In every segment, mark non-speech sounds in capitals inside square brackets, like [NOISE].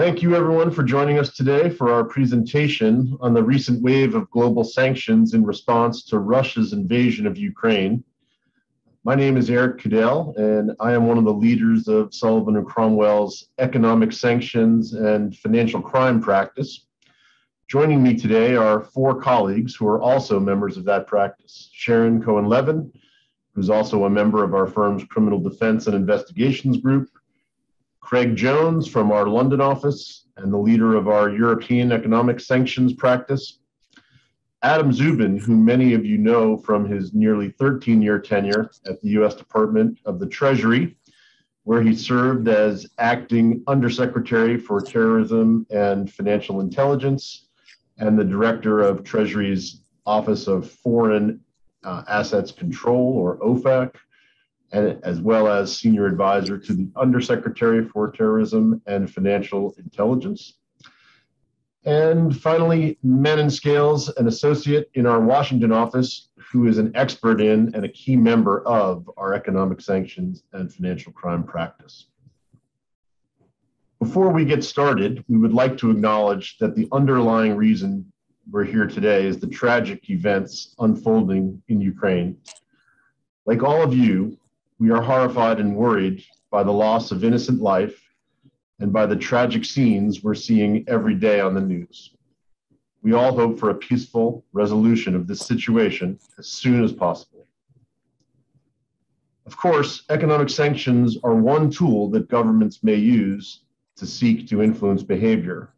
Thank you everyone for joining us today for our presentation on the recent wave of global sanctions in response to Russia's invasion of Ukraine. My name is Eric Kadel, and I am one of the leaders of Sullivan and Cromwell's economic sanctions and financial crime practice. Joining me today are four colleagues who are also members of that practice. Sharon Cohen Levin, who's also a member of our firm's criminal defense and investigations group, Craig Jones from our London office and the leader of our European economic sanctions practice. Adam Szubin, who many of you know from his nearly 13 year tenure at the US Department of the Treasury, where he served as acting Undersecretary for Terrorism and Financial Intelligence and the Director of Treasury's Office of Foreign uh, Assets Control, or OFAC and as well as senior advisor to the Undersecretary for Terrorism and Financial Intelligence. And finally, Manon Scales, an associate in our Washington office who is an expert in and a key member of our economic sanctions and financial crime practice. Before we get started, we would like to acknowledge that the underlying reason we're here today is the tragic events unfolding in Ukraine. Like all of you, we are horrified and worried by the loss of innocent life and by the tragic scenes we're seeing every day on the news. We all hope for a peaceful resolution of this situation as soon as possible. Of course, economic sanctions are one tool that governments may use to seek to influence behavior.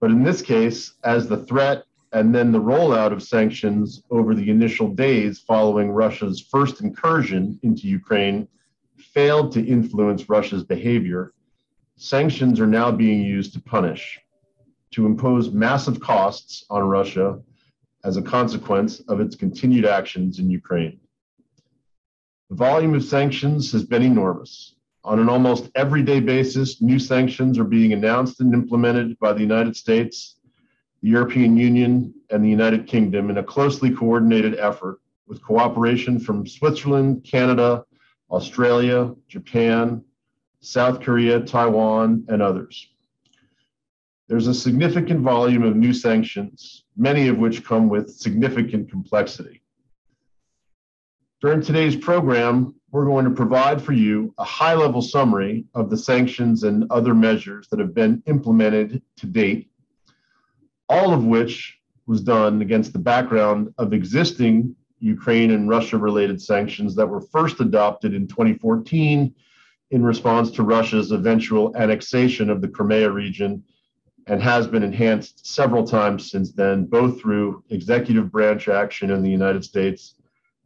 But in this case, as the threat and then the rollout of sanctions over the initial days following Russia's first incursion into Ukraine failed to influence Russia's behavior, sanctions are now being used to punish, to impose massive costs on Russia as a consequence of its continued actions in Ukraine. The volume of sanctions has been enormous. On an almost everyday basis, new sanctions are being announced and implemented by the United States the European Union, and the United Kingdom in a closely coordinated effort with cooperation from Switzerland, Canada, Australia, Japan, South Korea, Taiwan, and others. There's a significant volume of new sanctions, many of which come with significant complexity. During today's program, we're going to provide for you a high level summary of the sanctions and other measures that have been implemented to date all of which was done against the background of existing Ukraine and Russia related sanctions that were first adopted in 2014 in response to Russia's eventual annexation of the Crimea region and has been enhanced several times since then, both through executive branch action in the United States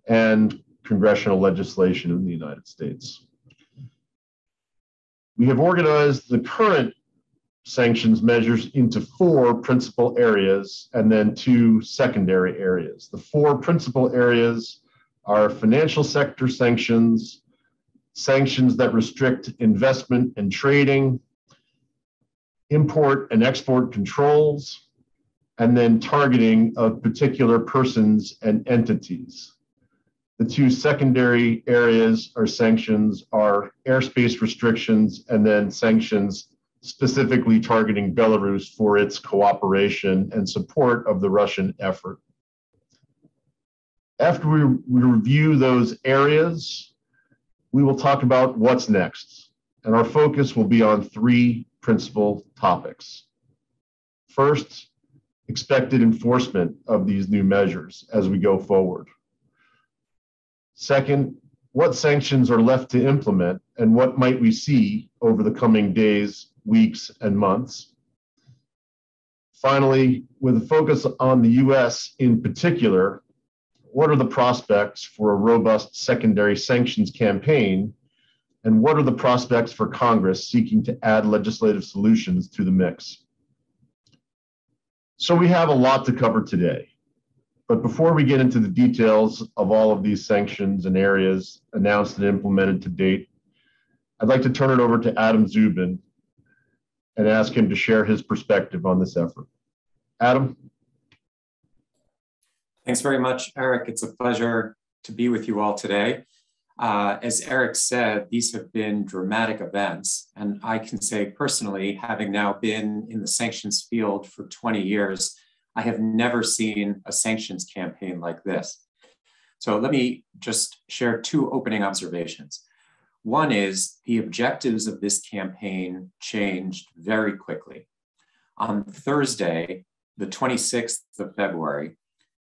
and congressional legislation in the United States. We have organized the current sanctions measures into four principal areas and then two secondary areas. The four principal areas are financial sector sanctions, sanctions that restrict investment and trading, import and export controls, and then targeting of particular persons and entities. The two secondary areas or sanctions are airspace restrictions and then sanctions specifically targeting Belarus for its cooperation and support of the Russian effort. After we, review those areas, we will talk about what's next, and our focus will be on three principal topics. First, expected enforcement of these new measures as we go forward. Second, what sanctions are left to implement and what might we see over the coming days weeks, and months. Finally, with a focus on the US in particular, what are the prospects for a robust secondary sanctions campaign? And what are the prospects for Congress seeking to add legislative solutions to the mix? So we have a lot to cover today. But before we get into the details of all of these sanctions and areas announced and implemented to date, I'd like to turn it over to Adam Szubin, and ask him to share his perspective on this effort. Adam? Thanks very much, Eric. It's a pleasure to be with you all today. Uh, as Eric said, these have been dramatic events. And I can say personally, having now been in the sanctions field for 20 years, I have never seen a sanctions campaign like this. So let me just share two opening observations. One is the objectives of this campaign changed very quickly. On Thursday, the 26th of February,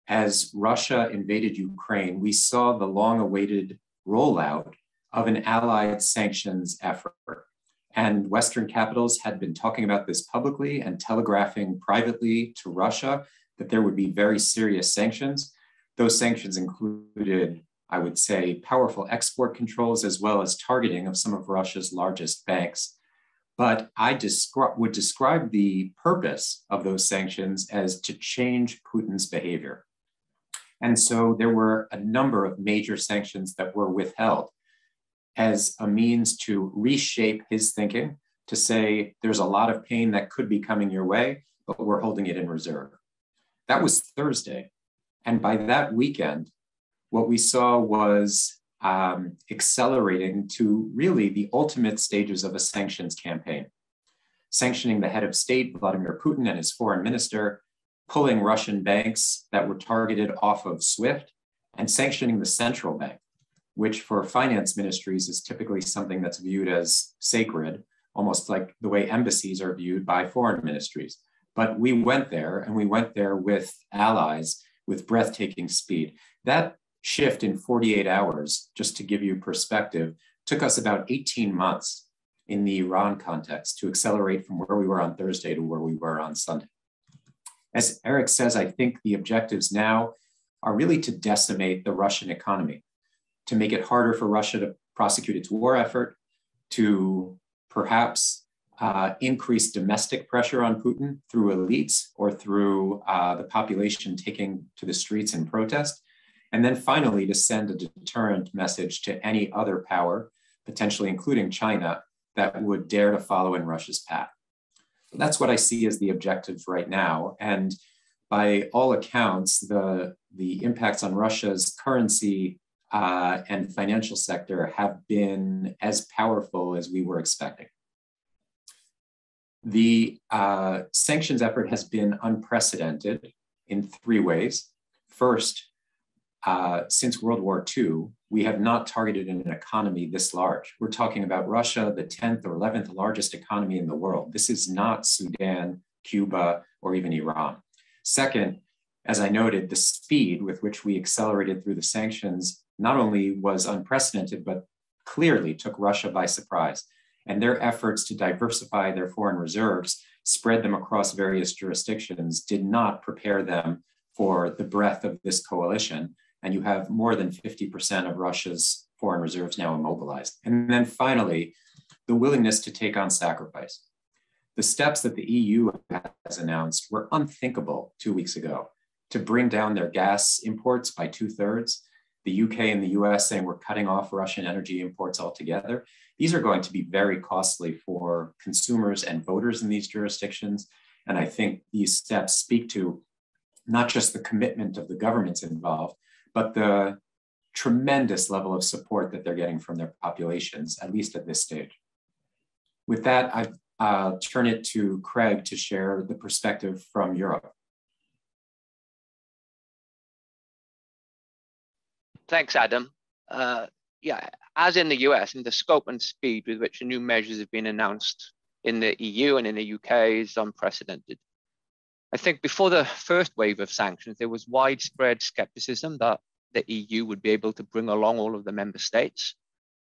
as Russia invaded Ukraine, we saw the long awaited rollout of an allied sanctions effort. And Western capitals had been talking about this publicly and telegraphing privately to Russia that there would be very serious sanctions. Those sanctions included, I would say, powerful export controls as well as targeting of some of Russia's largest banks. But I descri- would describe the purpose of those sanctions as to change Putin's behavior. And so there were a number of major sanctions that were withheld as a means to reshape his thinking, to say there's a lot of pain that could be coming your way, but we're holding it in reserve. That was Thursday. And by that weekend, what we saw was um, accelerating to really the ultimate stages of a sanctions campaign. Sanctioning the head of state, Vladimir Putin, and his foreign minister, pulling Russian banks that were targeted off of SWIFT and sanctioning the central bank, which for finance ministries is typically something that's viewed as sacred, almost like the way embassies are viewed by foreign ministries. But we went there and we went there with allies with breathtaking speed. That shift in 48 hours, just to give you perspective, took us about 18 months in the Iran context to accelerate from where we were on Thursday to where we were on Sunday. As Eric says, I think the objectives now are really to decimate the Russian economy, to make it harder for Russia to prosecute its war effort, to perhaps uh, increase domestic pressure on Putin through elites or through uh, the population taking to the streets in protest. And then finally, to send a deterrent message to any other power, potentially including China, that would dare to follow in Russia's path that's what I see as the objectives right now. And by all accounts, the, the impacts on Russia's currency uh, and financial sector have been as powerful as we were expecting. The uh, sanctions effort has been unprecedented in three ways. First, uh, since World War II, we have not targeted an economy this large. We're talking about Russia, the 10th or 11th largest economy in the world. This is not Sudan, Cuba, or even Iran. Second, as I noted, the speed with which we accelerated through the sanctions not only was unprecedented, but clearly took Russia by surprise. And their efforts to diversify their foreign reserves, spread them across various jurisdictions, did not prepare them for the breadth of this coalition and you have more than 50% of Russia's foreign reserves now immobilized. And then finally, the willingness to take on sacrifice. The steps that the EU has announced were unthinkable two weeks ago to bring down their gas imports by two thirds. The UK and the US saying we're cutting off Russian energy imports altogether. These are going to be very costly for consumers and voters in these jurisdictions. And I think these steps speak to not just the commitment of the governments involved, but the tremendous level of support that they're getting from their populations, at least at this stage. With that, I uh, turn it to Craig to share the perspective from Europe. Thanks, Adam. Uh, yeah, as in the US, in the scope and speed with which new measures have been announced in the EU and in the UK is unprecedented. I think before the first wave of sanctions, there was widespread skepticism that the EU would be able to bring along all of the member states.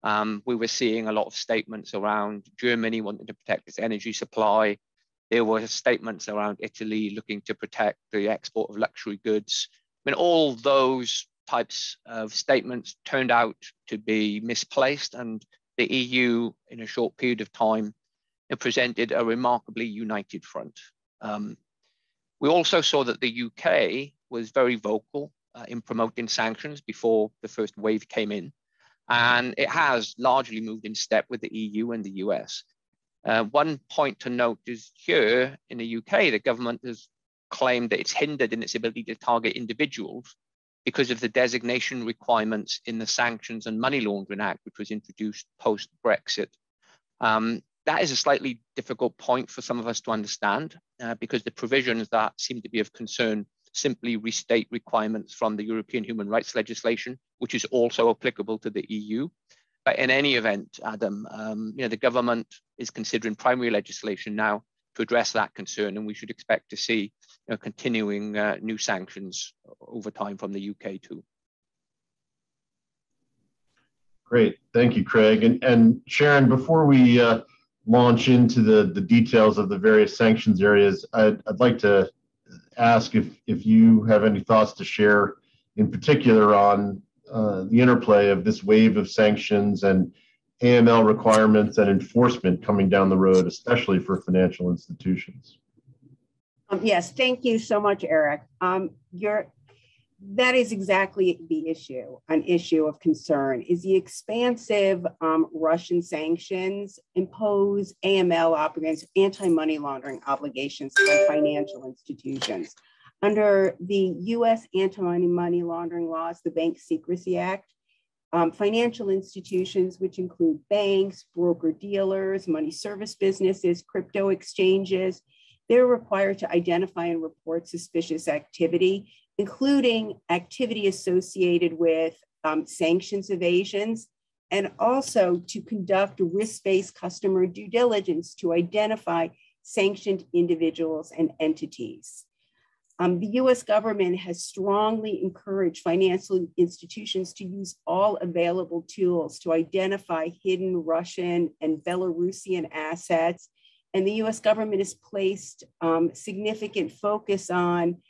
Um, we were seeing a lot of statements around Germany wanting to protect its energy supply. There were statements around Italy looking to protect the export of luxury goods. I mean, all those types of statements turned out to be misplaced, and the EU, in a short period of time, presented a remarkably united front. Um, we also saw that the UK was very vocal uh, in promoting sanctions before the first wave came in. And it has largely moved in step with the EU and the US. Uh, one point to note is here in the UK, the government has claimed that it's hindered in its ability to target individuals because of the designation requirements in the Sanctions and Money Laundering Act, which was introduced post Brexit. Um, that is a slightly difficult point for some of us to understand uh, because the provisions that seem to be of concern simply restate requirements from the European human rights legislation, which is also applicable to the EU. But in any event, Adam, um, you know, the government is considering primary legislation now to address that concern, and we should expect to see you know, continuing uh, new sanctions over time from the UK too. Great, thank you, Craig. And, and Sharon, before we uh, launch into the, the details of the various sanctions areas, I'd, I'd like to ask if, if you have any thoughts to share in particular on uh, the interplay of this wave of sanctions and AML requirements and enforcement coming down the road, especially for financial institutions. Um, yes, thank you so much, Eric. Um, you're, that is exactly the issue, an issue of concern, is the expansive um, Russian sanctions impose AML obligations, anti-money laundering obligations on financial institutions. Under the US anti-money money laundering laws, the Bank Secrecy Act, um, financial institutions, which include banks, broker dealers, money service businesses, crypto exchanges, they're required to identify and report suspicious activity including activity associated with um, sanctions evasions, and also to conduct risk-based customer due diligence to identify sanctioned individuals and entities. Um, the US government has strongly encouraged financial institutions to use all available tools to identify hidden Russian and Belarusian assets. And the US government has placed um, significant focus on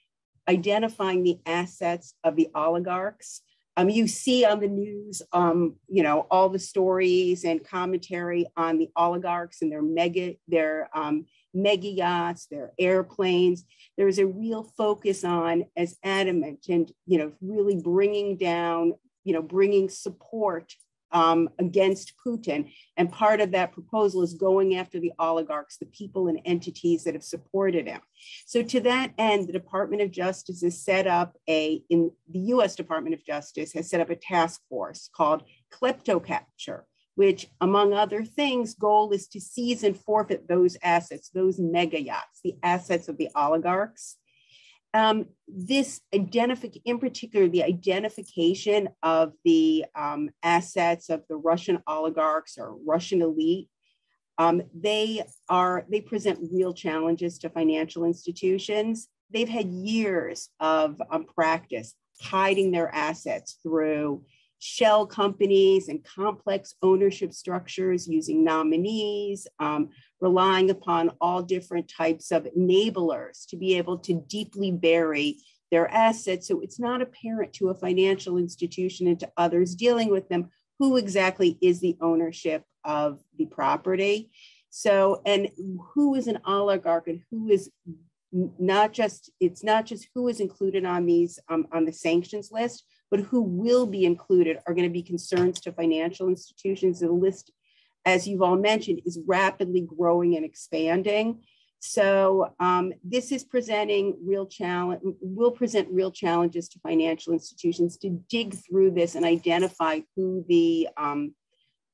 identifying the assets of the oligarchs. Um, you see on the news, um, you know, all the stories and commentary on the oligarchs and their mega, their um, mega yachts, their airplanes. There's a real focus on, as adamant, and you know, really bringing down, you know, bringing support um, against Putin. And part of that proposal is going after the oligarchs, the people and entities that have supported him. So to that end, the Department of Justice has set up a, in the US Department of Justice has set up a task force called KleptoCapture, which among other things, goal is to seize and forfeit those assets, those mega yachts, the assets of the oligarchs um, this identification, in particular, the identification of the um, assets of the Russian oligarchs or Russian elite, um, they are they present real challenges to financial institutions. They've had years of um, practice hiding their assets through shell companies and complex ownership structures using nominees, um, relying upon all different types of enablers to be able to deeply bury their assets. So it's not apparent to a financial institution and to others dealing with them who exactly is the ownership of the property. So, and who is an oligarch and who is not just, it's not just who is included on these, um, on the sanctions list, but who will be included are going to be concerns to financial institutions. The list, as you've all mentioned, is rapidly growing and expanding. So um, this is presenting real challenge, will present real challenges to financial institutions to dig through this and identify who the um,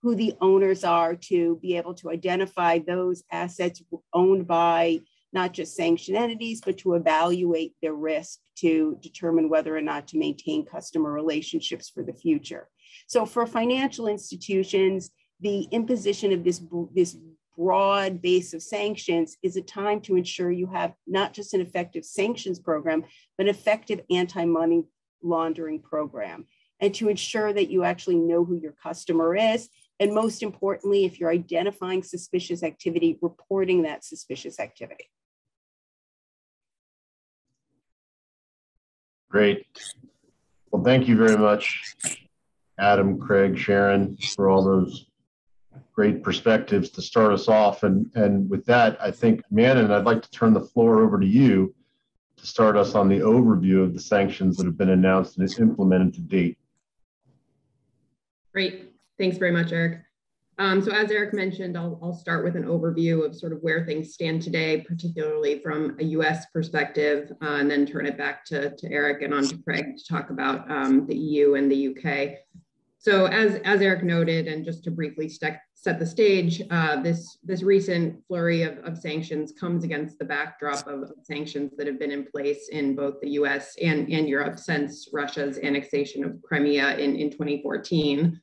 who the owners are to be able to identify those assets owned by not just sanction entities, but to evaluate their risk to determine whether or not to maintain customer relationships for the future. So for financial institutions, the imposition of this, this broad base of sanctions is a time to ensure you have not just an effective sanctions program, but an effective anti-money laundering program. And to ensure that you actually know who your customer is. And most importantly, if you're identifying suspicious activity, reporting that suspicious activity. Great. Well, thank you very much, Adam, Craig, Sharon, for all those great perspectives to start us off. And, and with that, I think, Manon, I'd like to turn the floor over to you to start us on the overview of the sanctions that have been announced and is implemented to date. Great. Thanks very much, Eric. Um, so as Eric mentioned, I'll, I'll start with an overview of sort of where things stand today, particularly from a US perspective, uh, and then turn it back to, to Eric and on to Craig to talk about um, the EU and the UK. So as, as Eric noted, and just to briefly set the stage, uh, this, this recent flurry of, of sanctions comes against the backdrop of, of, sanctions that have been in place in both the US and, and Europe since Russia's annexation of Crimea in, in 2014.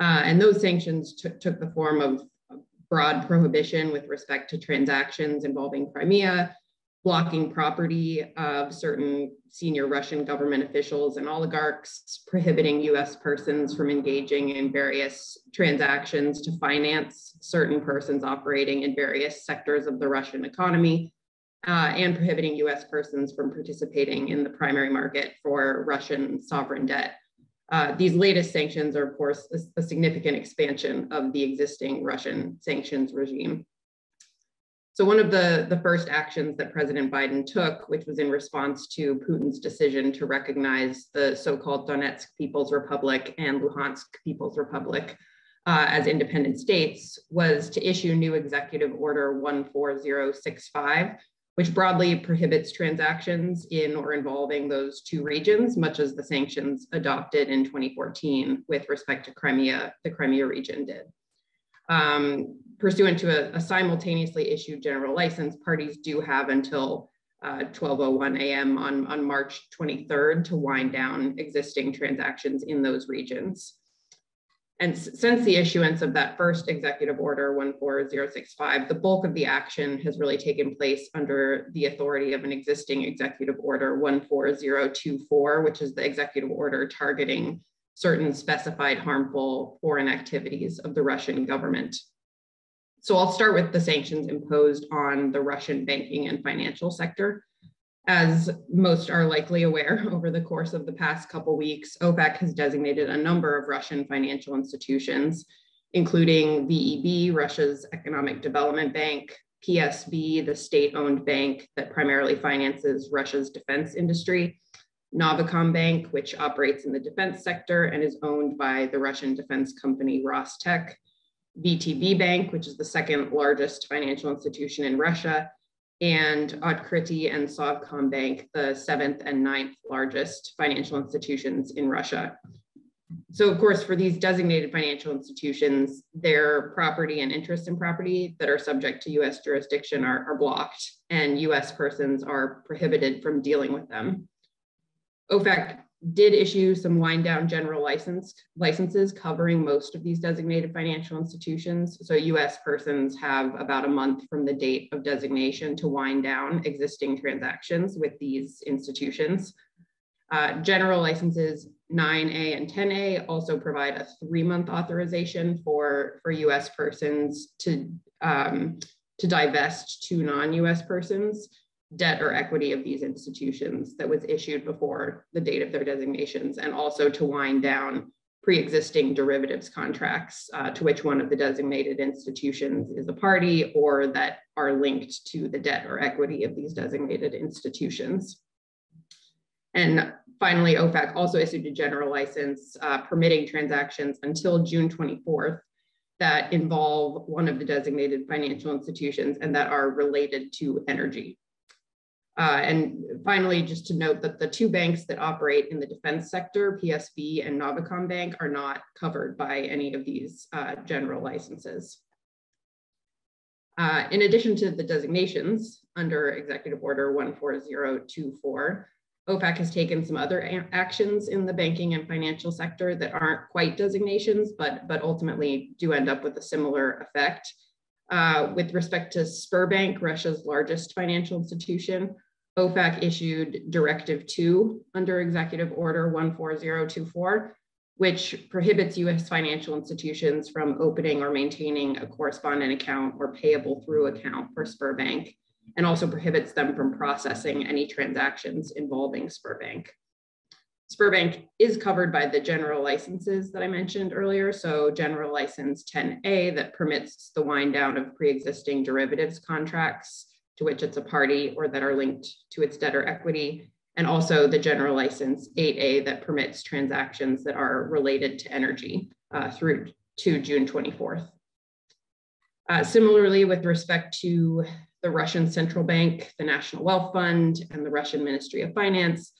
Uh, and those sanctions took the form of broad prohibition with respect to transactions involving Crimea, blocking property of certain senior Russian government officials and oligarchs, prohibiting US persons from engaging in various transactions to finance certain persons operating in various sectors of the Russian economy, uh, and prohibiting US persons from participating in the primary market for Russian sovereign debt. Uh, these latest sanctions are, of course, a, a, significant expansion of the existing Russian sanctions regime. So one of the, the first actions that President Biden took, which was in response to Putin's decision to recognize the so-called Donetsk People's Republic and Luhansk People's Republic uh, as independent states, was to issue new Executive Order 14065, which broadly prohibits transactions in or involving those two regions, much as the sanctions adopted in 2014 with respect to Crimea, the Crimea region did. Um, pursuant to a, a, simultaneously issued general license, parties do have until 12.01 uh, a.m. On, on March 23rd to wind down existing transactions in those regions. And since the issuance of that first executive order 14065, the bulk of the action has really taken place under the authority of an existing executive order 14024, which is the executive order targeting certain specified harmful foreign activities of the Russian government. So I'll start with the sanctions imposed on the Russian banking and financial sector. As most are likely aware, [LAUGHS] over the course of the past couple weeks, OFAC has designated a number of Russian financial institutions, including VEB, Russia's Economic Development Bank, PSB, the state-owned bank that primarily finances Russia's defense industry, Novikombank, which operates in the defense sector and is owned by the Russian defense company Rostec, VTB Bank, which is the second largest financial institution in Russia, and Otkritie and Sovcombank, the seventh and ninth largest financial institutions in Russia. So of course, for these designated financial institutions, their property and interest in property that are subject to US jurisdiction are, are blocked and US persons are prohibited from dealing with them. OFAC did issue some wind down general license licenses covering most of these designated financial institutions. So US persons have about a month from the date of designation to wind down existing transactions with these institutions. Uh, general licenses 9A and 10A also provide a three month authorization for, for US persons to, um, to divest to non-US persons debt or equity of these institutions that was issued before the date of their designations, and also to wind down pre-existing derivatives contracts uh, to which one of the designated institutions is a party or that are linked to the debt or equity of these designated institutions. And finally, OFAC also issued a general license uh, permitting transactions until June 24th that involve one of the designated financial institutions and that are related to energy. Uh, and finally, just to note that the two banks that operate in the defense sector, PSB and Novikombank, are not covered by any of these uh, general licenses. Uh, in addition to the designations under Executive Order 14024, OFAC has taken some other actions in the banking and financial sector that aren't quite designations, but, but ultimately do end up with a similar effect. Uh, with respect to Sberbank, Russia's largest financial institution, OFAC issued Directive 2 under Executive Order 14024, which prohibits US financial institutions from opening or maintaining a correspondent account or payable through account for Sberbank, and also prohibits them from processing any transactions involving Sberbank. Sberbank is covered by the general licenses that I mentioned earlier. So general license 10A that permits the wind down of pre-existing derivatives contracts to which it's a party or that are linked to its debtor equity, and also the general license 8A that permits transactions that are related to energy uh, through to June 24th. Uh, similarly, with respect to the Russian Central Bank, the National Wealth Fund, and the Russian Ministry of Finance,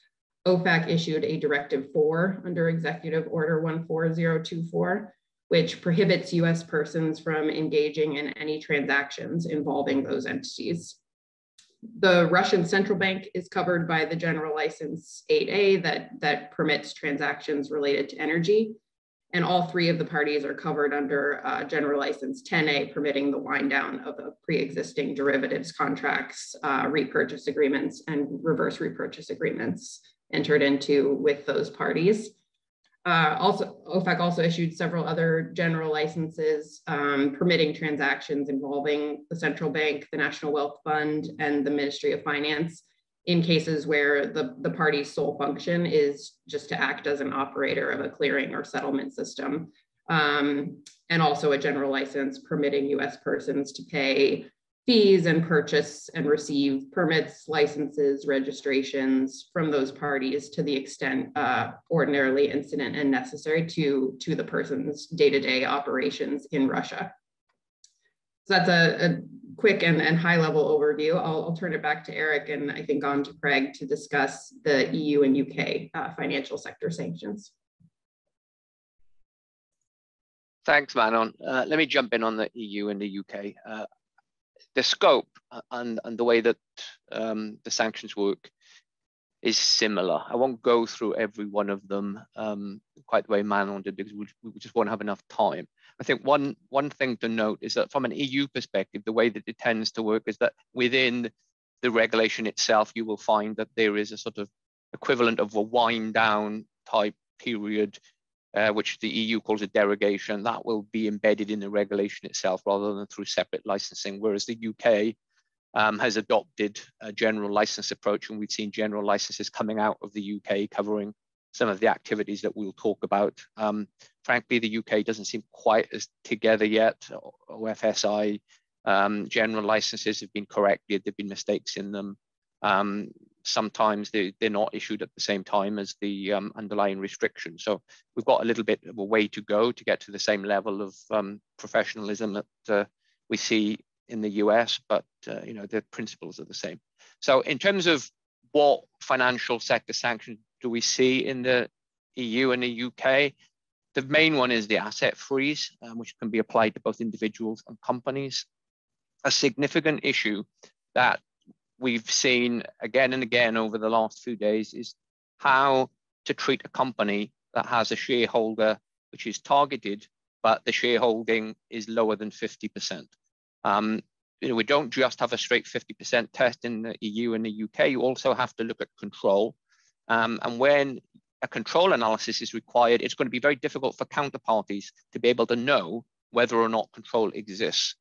OFAC issued a Directive 4 under Executive Order 14024, which prohibits US persons from engaging in any transactions involving those entities. The Russian Central Bank is covered by the General License 8A that, that permits transactions related to energy. And all three of the parties are covered under uh, General License 10A, permitting the wind down of, of pre-existing derivatives contracts, uh, repurchase agreements, and reverse repurchase agreements entered into with those parties. Uh, also, OFAC also issued several other general licenses um, permitting transactions involving the central bank, the National Wealth Fund, and the Ministry of Finance in cases where the, the party's sole function is just to act as an operator of a clearing or settlement system. Um, and also a general license permitting US persons to pay fees and purchase and receive permits, licenses, registrations from those parties to the extent uh, ordinarily incident and necessary to, to the person's day-to-day operations in Russia. So that's a, a quick and, and high level overview. I'll, I'll, turn it back to Eric and I think on to Craig to discuss the EU and UK uh, financial sector sanctions. Thanks, Manon. Uh, let me jump in on the EU and the UK. Uh, the scope and, and the way that um, the sanctions work is similar. I won't go through every one of them um, quite the way Manon did because we, we, just won't have enough time. I think one, one thing to note is that from an EU perspective, the way that it tends to work is that within the regulation itself, you will find that there is a sort of equivalent of a wind down type period uh, which the EU calls a derogation, that will be embedded in the regulation itself rather than through separate licensing, whereas the UK um, has adopted a general license approach, and we've seen general licenses coming out of the UK covering some of the activities that we'll talk about. Um, frankly, the UK doesn't seem quite as together yet. OFSI um, general licenses have been corrected, there have been mistakes in them. Um, sometimes they, they're not issued at the same time as the um, underlying restriction. So we've got a little bit of a way to go to get to the same level of um, professionalism that uh, we see in the US, but uh, you know the principles are the same. So in terms of what financial sector sanctions do we see in the EU and the UK, the main one is the asset freeze, um, which can be applied to both individuals and companies. A significant issue that we've seen again and again over the last few days is how to treat a company that has a shareholder which is targeted, but the shareholding is lower than 50%. Um, you know, we don't just have a straight 50% test in the EU and the UK, you also have to look at control. Um, and when a control analysis is required, it's going to be very difficult for counterparties to be able to know whether or not control exists.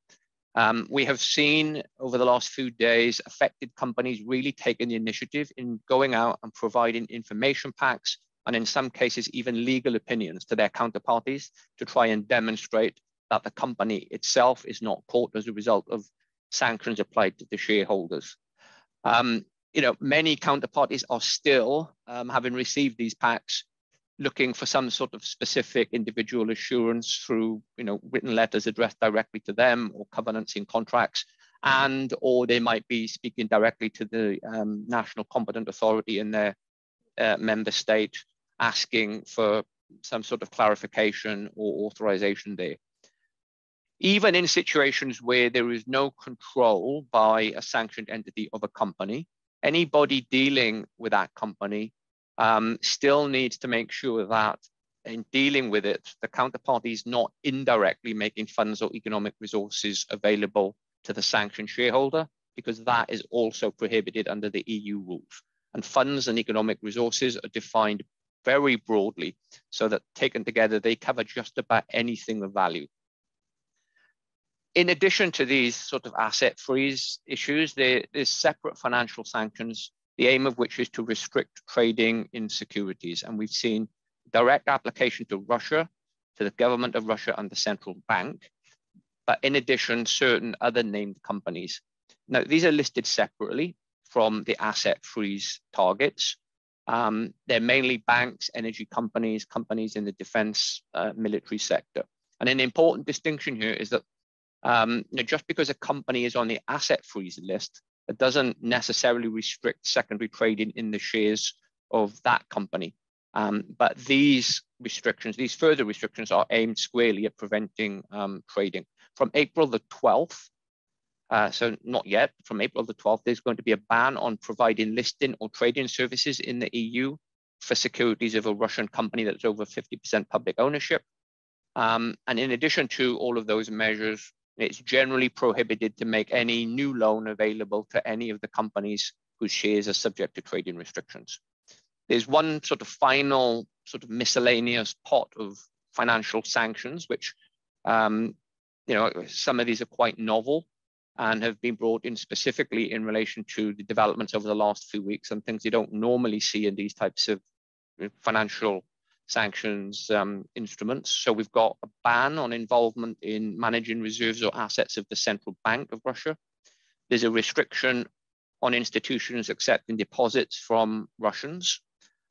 Um, we have seen over the last few days affected companies really taking the initiative in going out and providing information packs and in some cases even legal opinions to their counterparties to try and demonstrate that the company itself is not caught as a result of sanctions applied to the shareholders. Um, you know, many counterparties are still, um, having received these packs, looking for some sort of specific individual assurance through you know written letters addressed directly to them or covenants in contracts. And or they might be speaking directly to the um, national competent authority in their uh, member state asking for some sort of clarification or authorization there. Even in situations where there is no control by a sanctioned entity of a company anybody dealing with that company um, still needs to make sure that in dealing with it, the counterparty is not indirectly making funds or economic resources available to the sanctioned shareholder, because that is also prohibited under the EU rules. And funds and economic resources are defined very broadly so that taken together, they cover just about anything of value. In addition to these sort of asset freeze issues, there, there's separate financial sanctions the aim of which is to restrict trading in securities. And we've seen direct application to Russia, to the government of Russia and the central bank, but in addition, certain other named companies. Now, these are listed separately from the asset freeze targets. Um, they're mainly banks, energy companies, companies in the defense uh, military sector. And an important distinction here is that Um, you know, just because a company is on the asset freeze list, it doesn't necessarily restrict secondary trading in the shares of that company. Um, but these restrictions, these further restrictions are aimed squarely at preventing um, trading. From April the 12th, uh, so not yet, from April the 12th, there's going to be a ban on providing listing or trading services in the EU for securities of a Russian company that's over 50% public ownership. Um, and in addition to all of those measures, it's generally prohibited to make any new loan available to any of the companies whose shares are subject to trading restrictions. There's one sort of final sort of miscellaneous pot of financial sanctions, which, um, you know, some of these are quite novel and have been brought in specifically in relation to the developments over the last few weeks and things you don't normally see in these types of financial sanctions um, instruments. So we've got a ban on involvement in managing reserves or assets of the central bank of Russia. There's a restriction on institutions accepting deposits from Russians.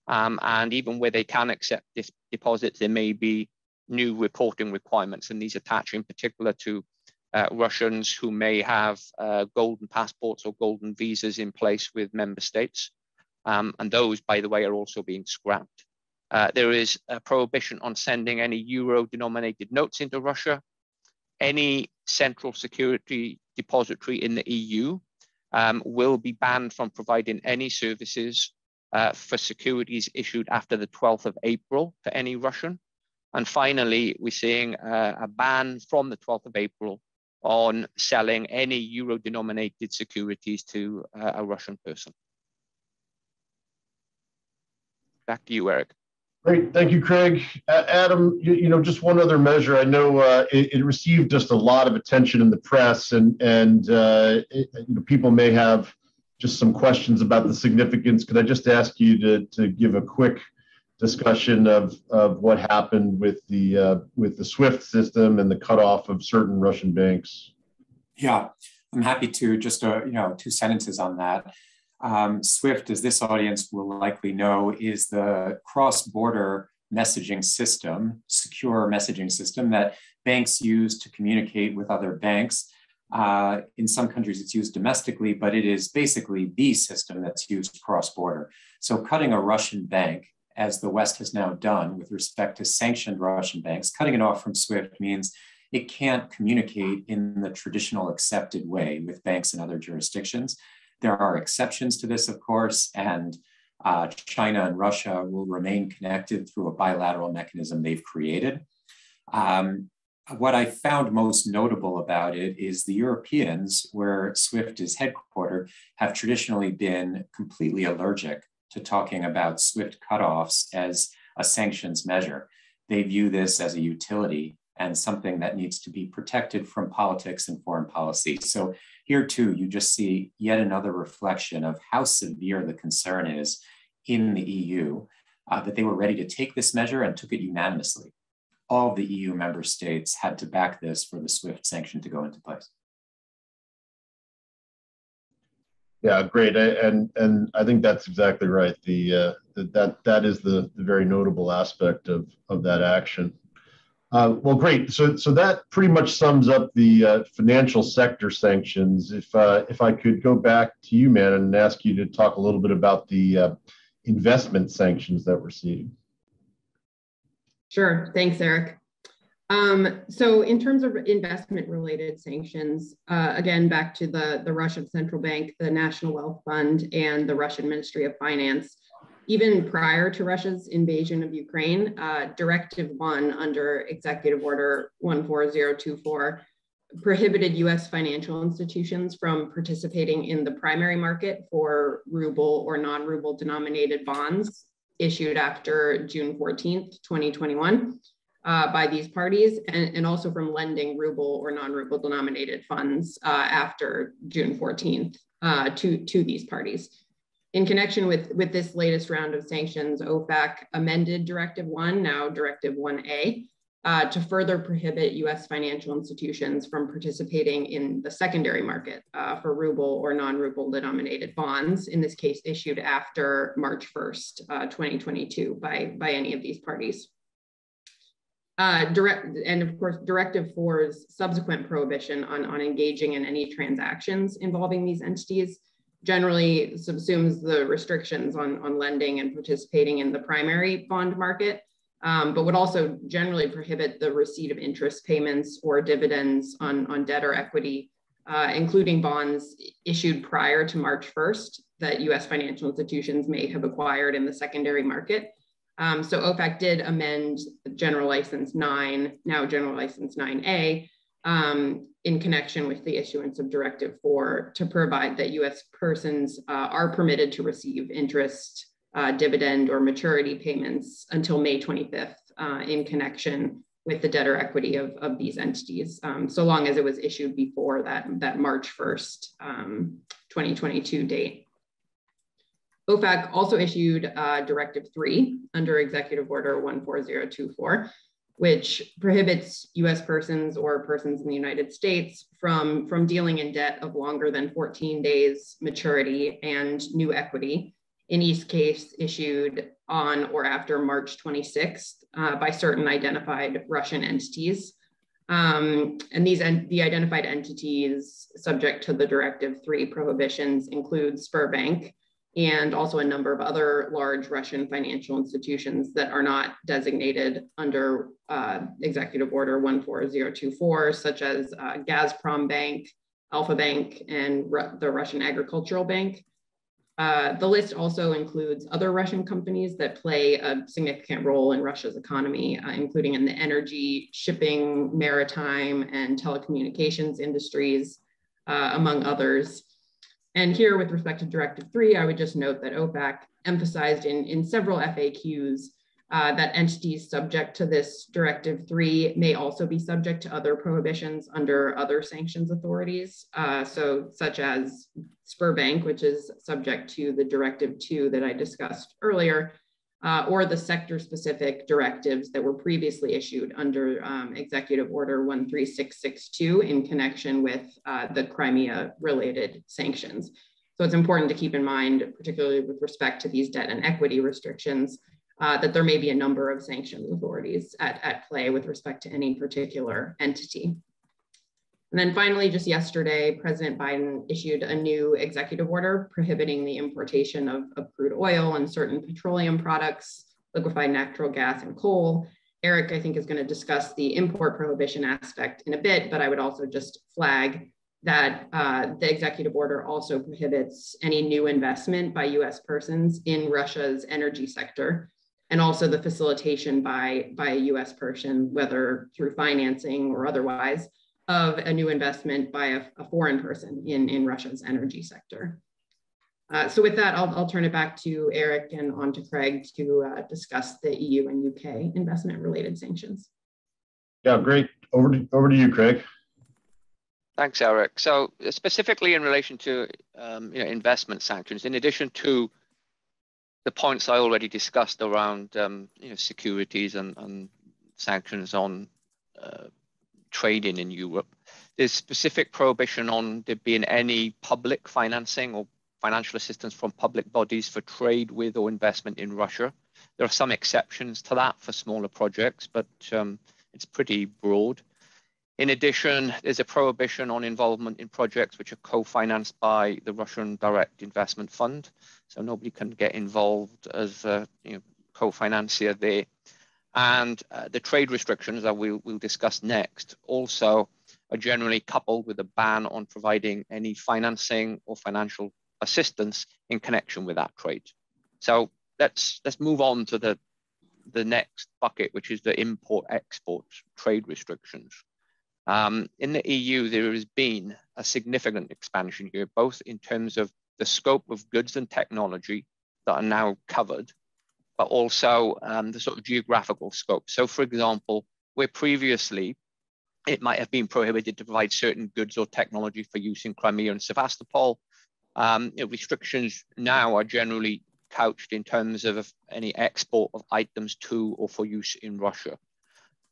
Um, and even where they can accept this deposits, there may be new reporting requirements, and these attach in particular to uh, Russians who may have uh, golden passports or golden visas in place with member states. Um, and those, by the way, are also being scrapped. Uh, there is a prohibition on sending any euro denominated notes into Russia. Any central security depository in the EU um, will be banned from providing any services uh, for securities issued after the 12th of April to any Russian. And finally, we're seeing uh, a ban from the 12th of April on selling any euro denominated securities to uh, a Russian person. Back to you, Eric. Great, thank you, Craig. Adam, you, you, know, just one other measure. I know uh, it, it, received just a lot of attention in the press, and and uh, it, you know, people may have just some questions about the significance. Could I just ask you to, to give a quick discussion of, of what happened with the uh, with the SWIFT system and the cutoff of certain Russian banks? Yeah, I'm happy to just uh, you know two sentences on that. Um, SWIFT, as this audience will likely know, is the cross-border messaging system, secure messaging system that banks use to communicate with other banks. Uh, in some countries, it's used domestically, but it is basically the system that's used cross border. So, cutting a Russian bank, as the West has now done with respect to sanctioned Russian banks, cutting it off from SWIFT means it can't communicate in the traditional accepted way with banks in other jurisdictions. There are exceptions to this, of course, and uh, China and Russia will remain connected through a bilateral mechanism they've created. Um, what I found most notable about it is the Europeans, where SWIFT is headquartered, have traditionally been completely allergic to talking about SWIFT cutoffs as a sanctions measure. They view this as a utility and something that needs to be protected from politics and foreign policy. So here too, you just see yet another reflection of how severe the concern is in the EU, uh, that they were ready to take this measure and took it unanimously all the EU member states had to back this for the SWIFT sanction to go into place. Yeah, great, and and I think that's exactly right. The uh, that that is the, the very notable aspect of of that action. Uh, well, great. So so that pretty much sums up the uh, financial sector sanctions. If uh, if I could go back to you, man, and ask you to talk a little bit about the uh, investment sanctions that we're seeing. Sure. Thanks, Eric. Um, so in terms of investment related sanctions, uh, again, back to the, the Russian Central Bank, the National Wealth Fund, and the Russian Ministry of Finance, even prior to Russia's invasion of Ukraine, uh, Directive 1 under Executive Order 14024 prohibited US financial institutions from participating in the primary market for ruble or non ruble denominated bonds issued after June 14th, 2021 uh, by these parties and, and, also from lending ruble or non-ruble denominated funds uh, after June 14th uh, to, to these parties. In connection with, with this latest round of sanctions, OFAC amended Directive 1, now Directive 1A, uh, to further prohibit US financial institutions from participating in the secondary market uh, for ruble or non-ruble denominated bonds, in this case issued after March 1st, uh, 2022 by, by any of these parties. Uh, direct and of course, Directive 4's subsequent prohibition on, on engaging in any transactions involving these entities generally subsumes the restrictions on, on lending and participating in the primary bond market, um, but would also generally prohibit the receipt of interest payments or dividends on, on debt or equity, uh, including bonds issued prior to March 1st that US financial institutions may have acquired in the secondary market. Um, so OFAC did amend General License 9, now General License 9A, um, in connection with the issuance of Directive 4 to provide that US persons uh, are permitted to receive interest, uh, dividend, or maturity payments until May 25th uh, in connection with the debtor equity of, of these entities, um, so long as it was issued before that, that March 1st, um, 2022 date. OFAC also issued uh, Directive 3 under Executive Order 14024, which prohibits US persons or persons in the United States from, from dealing in debt of longer than 14 days maturity and new equity in each case issued on or after March 26th uh, by certain identified Russian entities. Um, and these the identified entities subject to the Directive 3 prohibitions include Sberbank, and also a number of other large Russian financial institutions that are not designated under uh, Executive Order 14024, such as uh, Gazprom Bank, Alfa Bank, and Ru the Russian Agricultural Bank. Uh, the list also includes other Russian companies that play a significant role in Russia's economy, uh, including in the energy, shipping, maritime, and telecommunications industries, uh, among others. And here with respect to Directive 3, I would just note that OFAC emphasized in, in several FAQs uh, that entities subject to this Directive 3 may also be subject to other prohibitions under other sanctions authorities. Uh, so such as Sberbank, which is subject to the Directive 2 that I discussed earlier, uh, or the sector specific directives that were previously issued under um, Executive Order 13662 in connection with uh, the Crimea related sanctions. So it's important to keep in mind, particularly with respect to these debt and equity restrictions, uh, that there may be a number of sanctions authorities at, at play with respect to any particular entity. And then finally, just yesterday, President Biden issued a new executive order prohibiting the importation of, of crude oil and certain petroleum products, liquefied natural gas and coal. Eric, I think, is going to discuss the import prohibition aspect in a bit, but I would also just flag that uh, the executive order also prohibits any new investment by US persons in Russia's energy sector, and also the facilitation by, by a US person, whether through financing or otherwise, of a new investment by a, a foreign person in, in Russia's energy sector. Uh, so with that, I'll, I'll turn it back to Eric and on to Craig to uh, discuss the EU and UK investment related sanctions. Yeah, great. Over to, over to you, Craig. Thanks, Eric. So specifically in relation to um, you know, investment sanctions, in addition to the points I already discussed around um, you know, securities and, and sanctions on uh, trading in Europe. There's specific prohibition on there being any public financing or financial assistance from public bodies for trade with or investment in Russia. There are some exceptions to that for smaller projects, but um, it's pretty broad. In addition, there's a prohibition on involvement in projects which are co-financed by the Russian Direct Investment Fund. So nobody can get involved as a you know, co-financier there. And uh, the trade restrictions that we'll, we'll discuss next also are generally coupled with a ban on providing any financing or financial assistance in connection with that trade. So let's let's move on to the the next bucket, which is the import-export trade restrictions. Um, in the EU, there has been a significant expansion here, both in terms of the scope of goods and technology that are now covered, but also um, the sort of geographical scope. So for example, where previously it might have been prohibited to provide certain goods or technology for use in Crimea and Sevastopol, um, restrictions now are generally couched in terms of any export of items to or for use in Russia.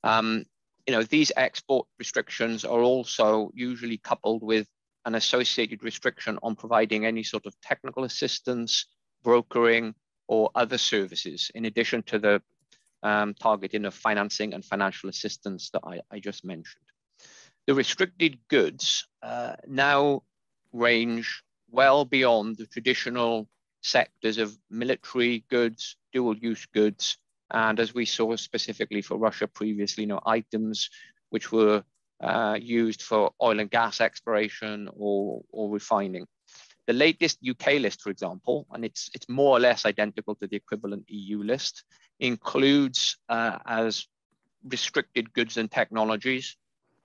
Um, you know, these export restrictions are also usually coupled with an associated restriction on providing any sort of technical assistance, brokering, or other services, in addition to the um, targeting of financing and financial assistance that I, I just mentioned. The restricted goods uh, now range well beyond the traditional sectors of military goods, dual use goods, and as we saw specifically for Russia previously, you know, items which were uh, used for oil and gas exploration or, or refining. The latest UK list, for example, and it's, it's more or less identical to the equivalent EU list, includes uh, as restricted goods and technologies,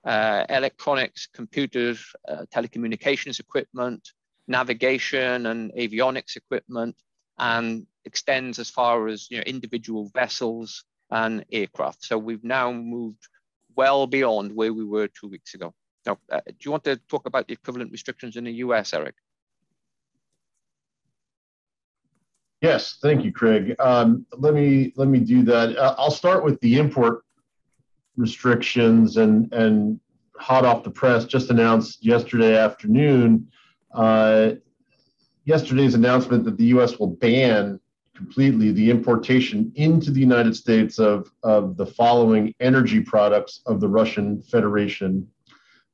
uh, electronics, computers, uh, telecommunications equipment, navigation and avionics equipment, and extends as far as you know, individual vessels and aircraft. So we've now moved well beyond where we were two weeks ago. Now, uh, do you want to talk about the equivalent restrictions in the US, Eric? Yes, thank you, Craig. Um, let me let me do that. Uh, I'll start with the import restrictions and and hot off the press, just announced yesterday afternoon. Uh, yesterday's announcement that the U.S. will ban completely the importation into the United States of of the following energy products of the Russian Federation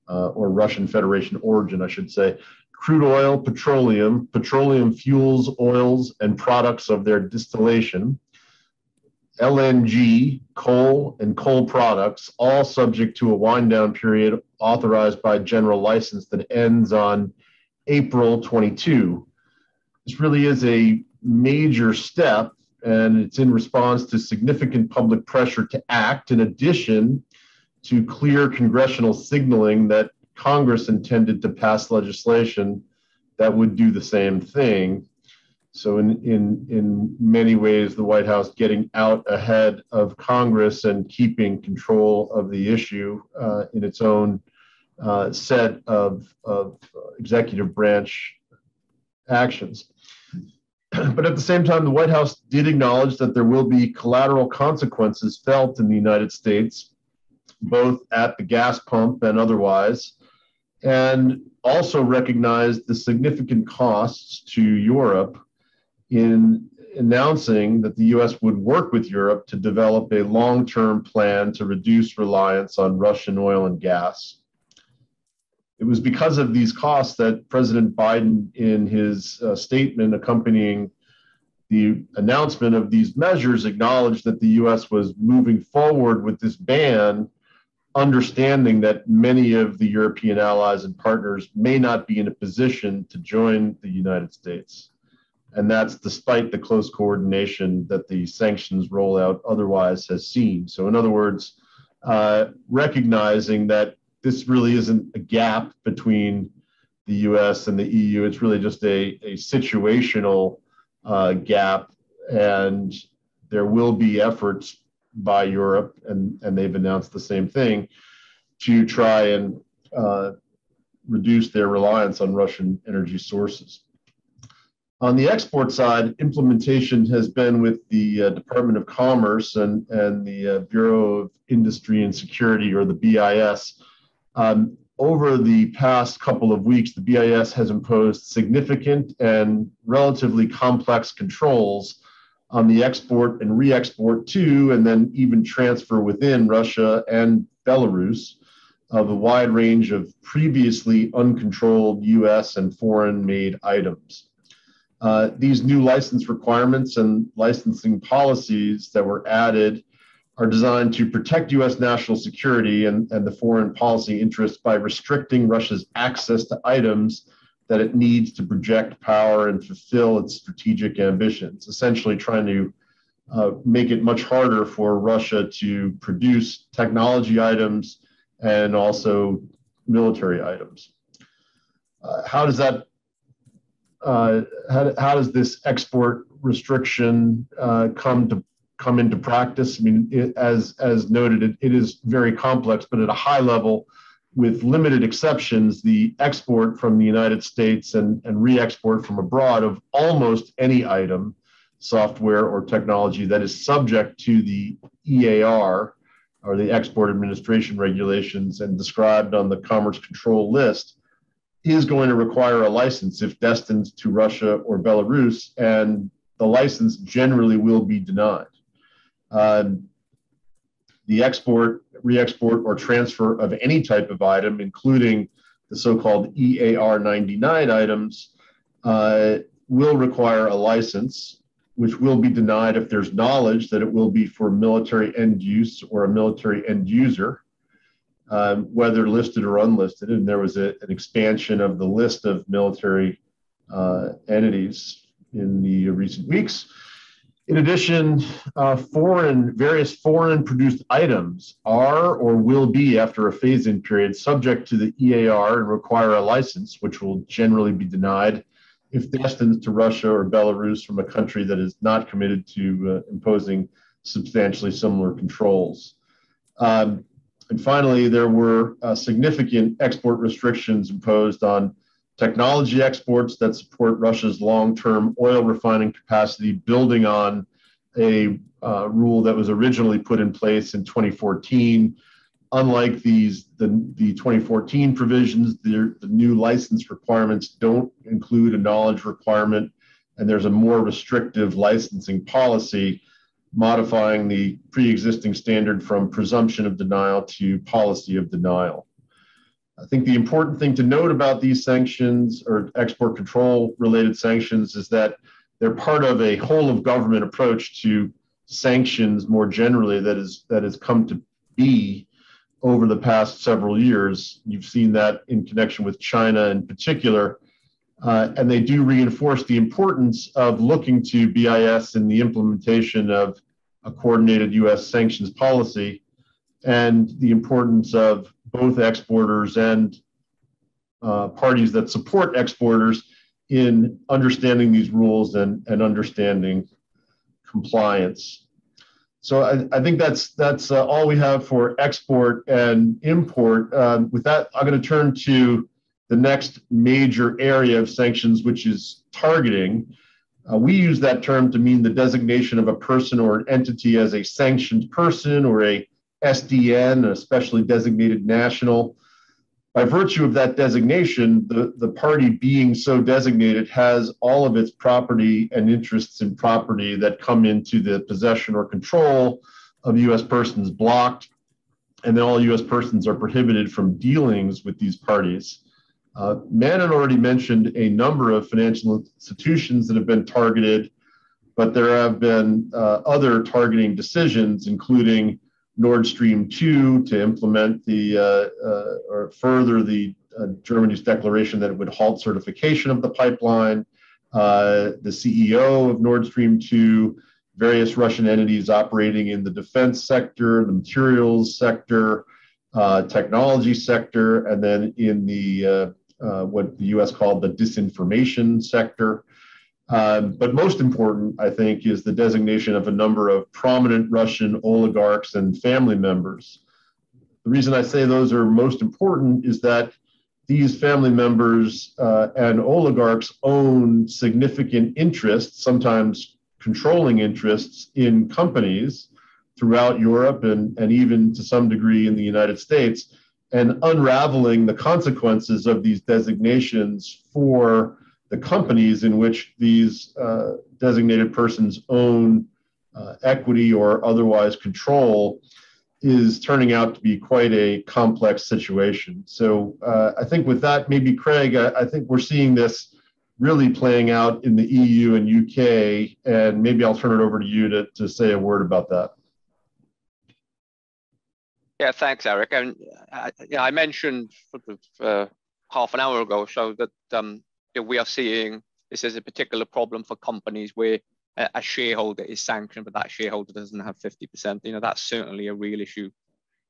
uh, or Russian Federation origin, I should say crude oil, petroleum, petroleum fuels, oils, and products of their distillation, LNG, coal, and coal products, all subject to a wind down period authorized by general license that ends on April 22. This really is a major step, and it's in response to significant public pressure to act, in addition to clear congressional signaling that Congress intended to pass legislation that would do the same thing. So in in in many ways, the White House getting out ahead of Congress and keeping control of the issue uh, in its own uh, set of of executive branch actions. [CLEARS THROAT] But at the same time, the White House did acknowledge that there will be collateral consequences felt in the United States, both at the gas pump and otherwise, and also recognized the significant costs to Europe in announcing that the US would work with Europe to develop a long term plan to reduce reliance on Russian oil and gas. It was because of these costs that President Biden, in his uh, statement accompanying the announcement of these measures, acknowledged that the US was moving forward with this ban understanding that many of the European allies and partners may not be in a position to join the United States. And that's despite the close coordination that the sanctions rollout otherwise has seen. So, in other words, uh, recognizing that this really isn't a gap between the US and the EU, it's really just a, a situational uh, gap. And there will be efforts by Europe, and, and they've announced the same thing, to try and uh, reduce their reliance on Russian energy sources. On the export side, implementation has been with the uh, Department of Commerce and, and the uh, Bureau of Industry and Security, or the BIS. Um, over the past couple of weeks, the BIS has imposed significant and relatively complex controls on the export and re-export to, and then even transfer within Russia and Belarus of a wide range of previously uncontrolled US and foreign made items. Uh, these new license requirements and licensing policies that were added are designed to protect US national security and, and the foreign policy interests by restricting Russia's access to items that it needs to project power and fulfill its strategic ambitions, essentially trying to uh, make it much harder for Russia to produce technology items and also military items. Uh, how does that, uh, how, how does this export restriction uh, come to come into practice? I mean, it, as, as noted, it, it is very complex, but at a high level, with limited exceptions, the export from the United States and, and re export from abroad of almost any item, software, or technology that is subject to the EAR or the Export Administration Regulations and described on the Commerce Control List is going to require a license if destined to Russia or Belarus, and the license generally will be denied. Uh, the export, re export, or transfer of any type of item, including the so called EAR 99 items, uh, will require a license, which will be denied if there's knowledge that it will be for military end use or a military end user. Um, whether listed or unlisted, and there was a, an expansion of the list of military uh, entities in the recent weeks. In addition, uh, foreign various foreign produced items are or will be after a phase-in period subject to the EAR and require a license, which will generally be denied if destined to Russia or Belarus from a country that is not committed to uh, imposing substantially similar controls. Um, and finally, there were uh, significant export restrictions imposed on technology exports that support Russia's long term oil refining capacity, building on a uh, rule that was originally put in place in 2014. Unlike these, the, the 2014 provisions, the, the new license requirements don't include a knowledge requirement, and there's a more restrictive licensing policy modifying the pre existing standard from presumption of denial to policy of denial. I think the important thing to note about these sanctions or export control related sanctions is that they're part of a whole of government approach to sanctions more generally that is that has come to be over the past several years. You've seen that in connection with China in particular. Uh, and they do reinforce the importance of looking to BIS in the implementation of a coordinated U.S. sanctions policy and the importance of both exporters and uh, parties that support exporters in understanding these rules and, and understanding compliance. So I, I think that's that's uh, all we have for export and import. Um, with that, I'm going to turn to the next major area of sanctions, which is targeting. Uh, we use that term to mean the designation of a person or an entity as a sanctioned person or a SDN, a specially designated national. By virtue of that designation, the, the party being so designated has all of its property and interests in property that come into the possession or control of US persons blocked, and then all US persons are prohibited from dealings with these parties. Uh, Manon already mentioned a number of financial institutions that have been targeted, but there have been uh, other targeting decisions, including Nord Stream 2 to implement the uh, uh, or further the uh, Germany's declaration that it would halt certification of the pipeline. Uh, the CEO of Nord Stream 2, various Russian entities operating in the defense sector, the materials sector, uh, technology sector, and then in the uh, what the U.S. called the disinformation sector. Um, but most important, I think, is the designation of a number of prominent Russian oligarchs and family members. The reason I say those are most important is that these family members uh, and oligarchs own significant interests, sometimes controlling interests in companies throughout Europe and, and even to some degree in the United States, and unraveling the consequences of these designations for the companies in which these uh, designated persons own uh, equity or otherwise control is turning out to be quite a complex situation. So uh, I think with that, maybe Craig, I, I, think we're seeing this really playing out in the EU and UK, and maybe I'll turn it over to you to, to say a word about that. Yeah, thanks, Eric. And uh, yeah, I mentioned sort of uh, half an hour ago, so that um, we are seeing this is a particular problem for companies where a shareholder is sanctioned, but that shareholder doesn't have 50%. You know, that's certainly a real issue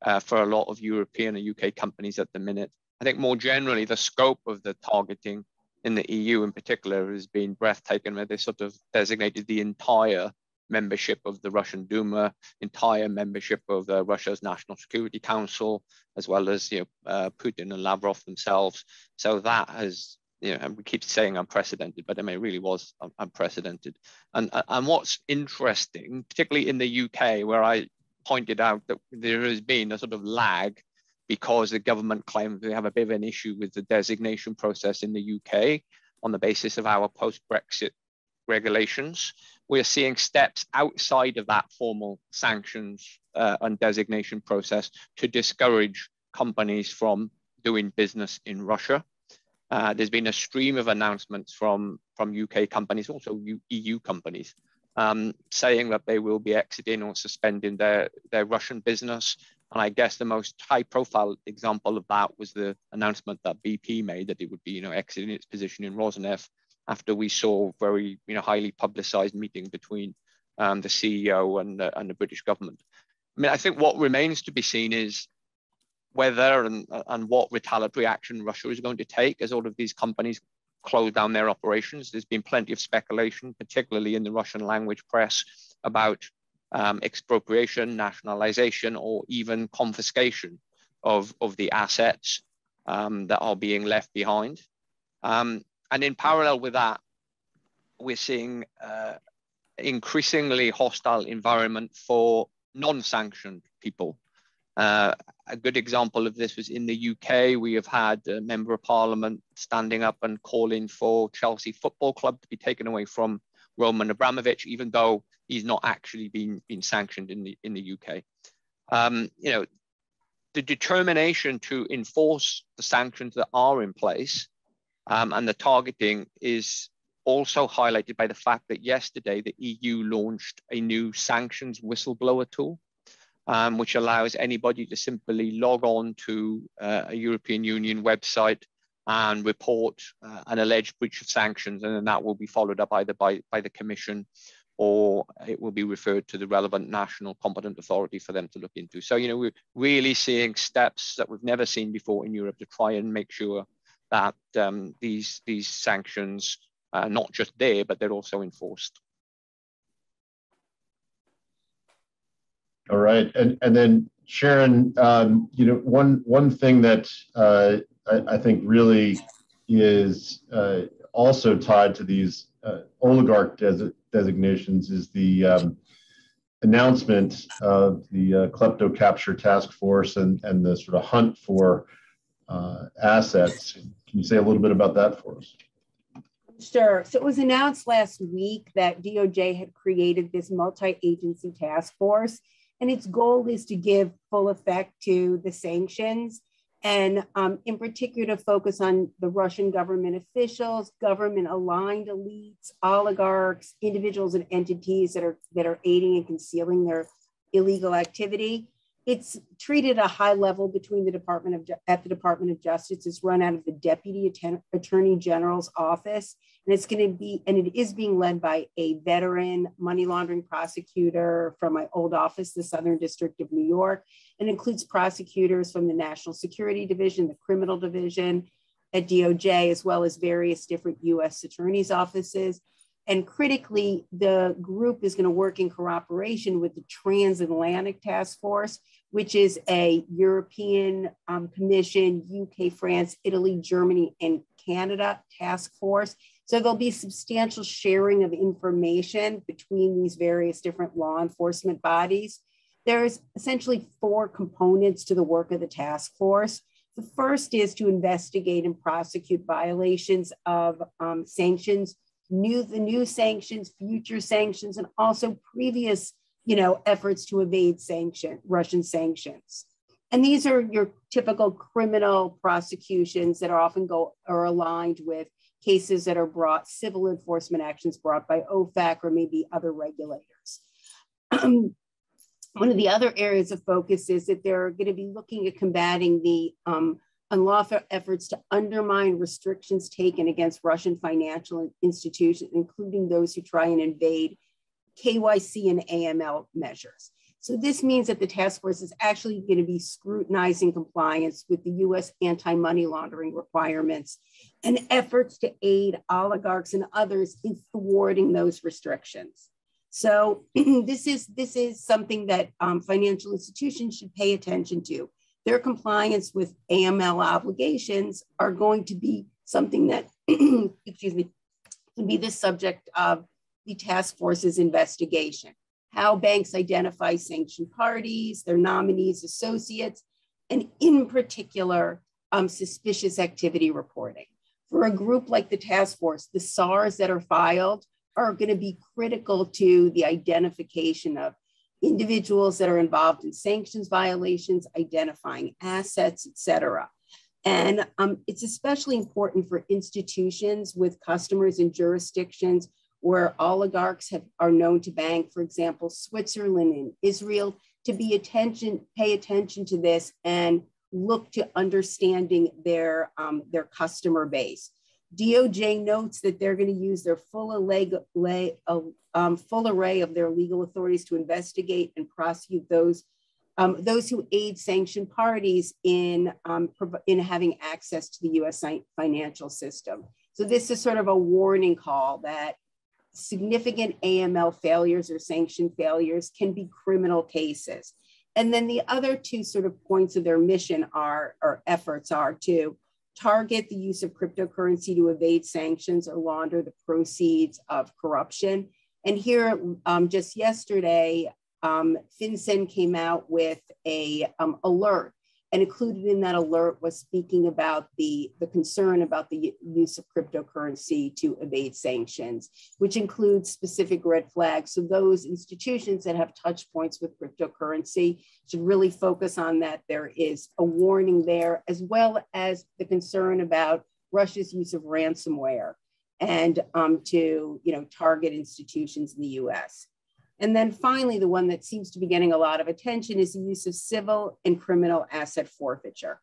uh, for a lot of European and UK companies at the minute. I think more generally, the scope of the targeting in the EU in particular has been breathtaking, where they sort of designated the entire membership of the Russian Duma, entire membership of uh, Russia's National Security Council, as well as you know, uh, Putin and Lavrov themselves. So that has you know, we keep saying unprecedented, but I mean, it really was unprecedented. And, and what's interesting, particularly in the UK, where I pointed out that there has been a sort of lag because the government claims they have a bit of an issue with the designation process in the UK on the basis of our post-Brexit regulations. We're seeing steps outside of that formal sanctions uh, and designation process to discourage companies from doing business in Russia. Uh, there's been a stream of announcements from, from UK companies, also EU companies, um, saying that they will be exiting or suspending their, their Russian business. And I guess the most high profile example of that was the announcement that BP made that it would be, you know, exiting its position in Rosneft after we saw very, you know, highly publicized meeting between um, the CEO and, and the British government. I mean, I think what remains to be seen is whether and, and what retaliatory action Russia is going to take as all of these companies close down their operations. There's been plenty of speculation, particularly in the Russian language press, about um, expropriation, nationalization, or even confiscation of, of the assets um, that are being left behind. Um, and in parallel with that, we're seeing uh, increasingly hostile environment for non-sanctioned people. Uh, a good example of this was in the UK. We have had a member of parliament standing up and calling for Chelsea Football Club to be taken away from Roman Abramovich, even though he's not actually been, been sanctioned in the, in the UK. Um, you know, the determination to enforce the sanctions that are in place um, and the targeting is also highlighted by the fact that yesterday the EU launched a new sanctions whistleblower tool um, which allows anybody to simply log on to uh, a European Union website and report uh, an alleged breach of sanctions, and then that will be followed up either by, by the Commission or it will be referred to the relevant national competent authority for them to look into. So, you know, we're really seeing steps that we've never seen before in Europe to try and make sure that um, these, these sanctions are not just there, but they're also enforced. All right, and and then Sharon, um, you know, one one thing that uh, I, I, think really is uh, also tied to these uh, oligarch des- designations is the um, announcement of the uh, klepto capture task force and and the sort of hunt for uh, assets. Can you say a little bit about that for us? Sure. So it was announced last week that DOJ had created this multi agency task force and its goal is to give full effect to the sanctions and um, in particular to focus on the Russian government officials, government aligned elites, oligarchs, individuals and entities that are that are aiding and concealing their illegal activity. It's treated a high level between the Department of at the Department of Justice. It's run out of the Deputy Attorney General's office, and it's going to be and it is being led by a veteran money laundering prosecutor from my old office, the Southern District of New York, and includes prosecutors from the National Security Division, the Criminal Division at DOJ, as well as various different U.S. attorneys' offices. And critically, the group is going to work in cooperation with the Transatlantic Task Force, which is a European um, Commission, UK, France, Italy, Germany, and Canada task force. So there'll be substantial sharing of information between these various different law enforcement bodies. There's essentially four components to the work of the task force. The first is to investigate and prosecute violations of um, sanctions new the new sanctions, future sanctions, and also previous, you know, efforts to evade sanction, Russian sanctions. And these are your typical criminal prosecutions that are often go are aligned with cases that are brought, civil enforcement actions brought by OFAC or maybe other regulators. [CLEARS THROAT] One of the other areas of focus is that they're going to be looking at combating the um, unlawful efforts to undermine restrictions taken against Russian financial institutions, including those who try and invade KYC and AML measures. So this means that the task force is actually going to be scrutinizing compliance with the US anti-money laundering requirements and efforts to aid oligarchs and others in thwarting those restrictions. So [CLEARS THROAT] this is this is something that um, financial institutions should pay attention to their compliance with AML obligations are going to be something that, [CLEARS THROAT] excuse me, can be the subject of the task force's investigation. How banks identify sanctioned parties, their nominees, associates, and in particular, um, suspicious activity reporting. For a group like the task force, the SARs that are filed are going to be critical to the identification of individuals that are involved in sanctions violations, identifying assets, etc. And um, it's especially important for institutions with customers in jurisdictions where oligarchs have, are known to bank, for example, Switzerland and Israel, to be attention, pay attention to this and look to understanding their, um, their customer base. DOJ notes that they're going to use their full, array, um, full array of their legal authorities to investigate and prosecute those um, those who aid sanctioned parties in, um, in having access to the US financial system. So this is sort of a warning call that significant AML failures or sanction failures can be criminal cases. And then the other two sort of points of their mission are, or efforts are to target the use of cryptocurrency to evade sanctions or launder the proceeds of corruption. And here, um, just yesterday, um, FinCEN came out with a um, alert and included in that alert was speaking about the, the concern about the use of cryptocurrency to evade sanctions, which includes specific red flags. So those institutions that have touch points with cryptocurrency should really focus on that. There is a warning there, as well as the concern about Russia's use of ransomware and um, to you know, target institutions in the US. And then finally, the one that seems to be getting a lot of attention is the use of civil and criminal asset forfeiture.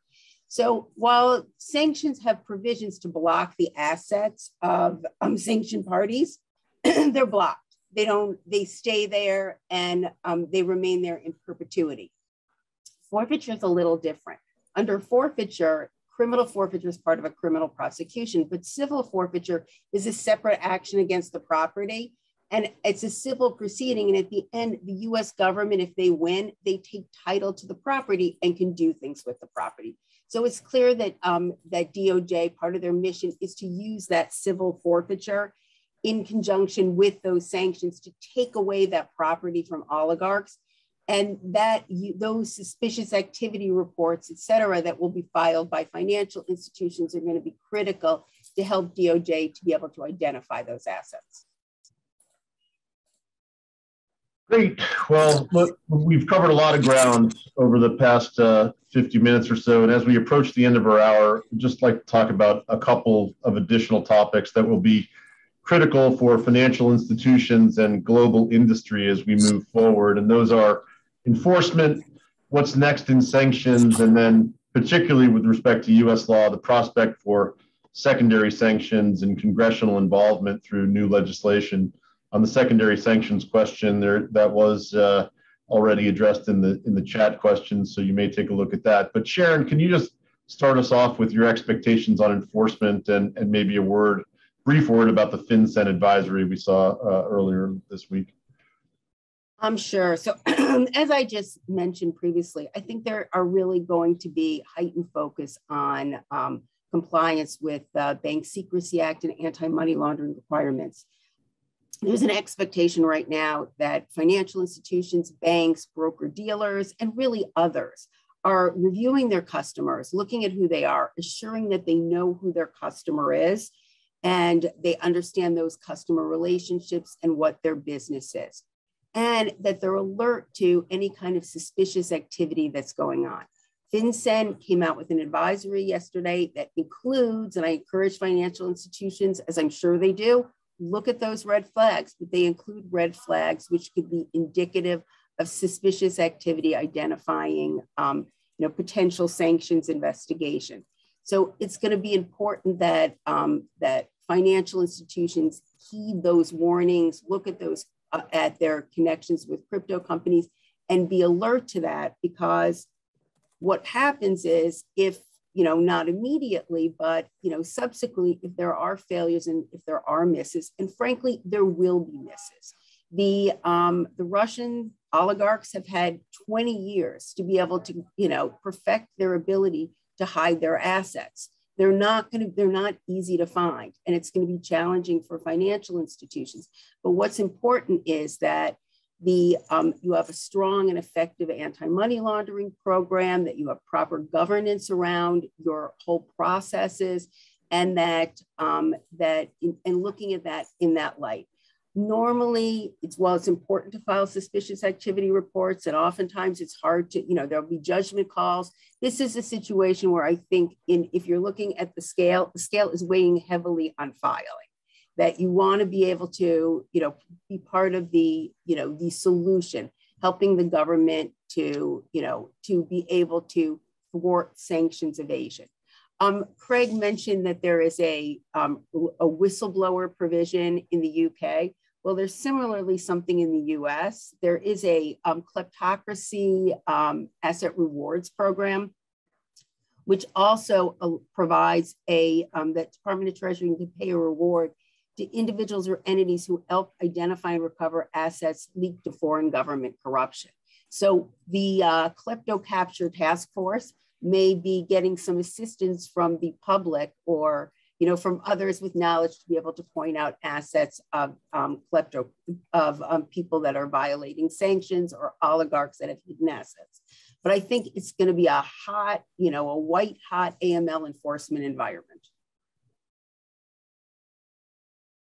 So while sanctions have provisions to block the assets of um, sanctioned parties, [CLEARS THROAT] they're blocked. They don't, they stay there and um, they remain there in perpetuity. Forfeiture is a little different. Under forfeiture, criminal forfeiture is part of a criminal prosecution, but civil forfeiture is a separate action against the property and it's a civil proceeding. And at the end, the US government, if they win, they take title to the property and can do things with the property. So it's clear that, um, that DOJ, part of their mission is to use that civil forfeiture in conjunction with those sanctions to take away that property from oligarchs. And that you, those suspicious activity reports, et cetera, that will be filed by financial institutions are going to be critical to help DOJ to be able to identify those assets. Great. Well, look, we've covered a lot of ground over the past uh, 50 minutes or so. And as we approach the end of our hour, I'd just like to talk about a couple of additional topics that will be critical for financial institutions and global industry as we move forward. And those are enforcement, what's next in sanctions, and then particularly with respect to US law, the prospect for secondary sanctions and congressional involvement through new legislation on the secondary sanctions question, there that was uh, already addressed in the in the chat questions, so you may take a look at that. But Sharon, can you just start us off with your expectations on enforcement and and maybe a word, brief word about the FinCEN advisory we saw uh, earlier this week? I'm sure. So, [CLEARS THROAT] as I just mentioned previously, I think there are really going to be heightened focus on um, compliance with the Bank Secrecy Act and anti money laundering requirements there's an expectation right now that financial institutions, banks, broker dealers, and really others are reviewing their customers, looking at who they are, assuring that they know who their customer is and they understand those customer relationships and what their business is, and that they're alert to any kind of suspicious activity that's going on. FinCEN came out with an advisory yesterday that includes, and I encourage financial institutions, as I'm sure they do, look at those red flags, but they include red flags which could be indicative of suspicious activity identifying um, you know, potential sanctions investigation. So it's going to be important that, um, that financial institutions heed those warnings, look at those uh, at their connections with crypto companies and be alert to that because what happens is if you know, not immediately, but, you know, subsequently, if there are failures and if there are misses, and frankly, there will be misses. The, um, the Russian oligarchs have had 20 years to be able to, you know, perfect their ability to hide their assets. They're not going to, they're not easy to find, and it's going to be challenging for financial institutions. But what's important is that the, um, you have a strong and effective anti-money laundering program, that you have proper governance around your whole processes, and that, um, that in, and looking at that in that light. Normally it's well it's important to file suspicious activity reports and oftentimes it's hard to you know there'll be judgment calls this is a situation where i think in if you're looking at the scale the scale is weighing heavily on filing that you want to be able to you know be part of the you know the solution helping the government to you know to be able to thwart sanctions evasion um, Craig mentioned that there is a, um, a whistleblower provision in the UK. Well, there's similarly something in the US. There is a um, kleptocracy um, asset rewards program, which also uh, provides a, um, that Department of Treasury can pay a reward to individuals or entities who help identify and recover assets leaked to foreign government corruption. So the uh, Klepto Capture Task Force may be getting some assistance from the public or you know, from others with knowledge to be able to point out assets of um, klepto, of um, people that are violating sanctions or oligarchs that have hidden assets. But I think it's going to be a hot, you know, a white hot AML enforcement environment.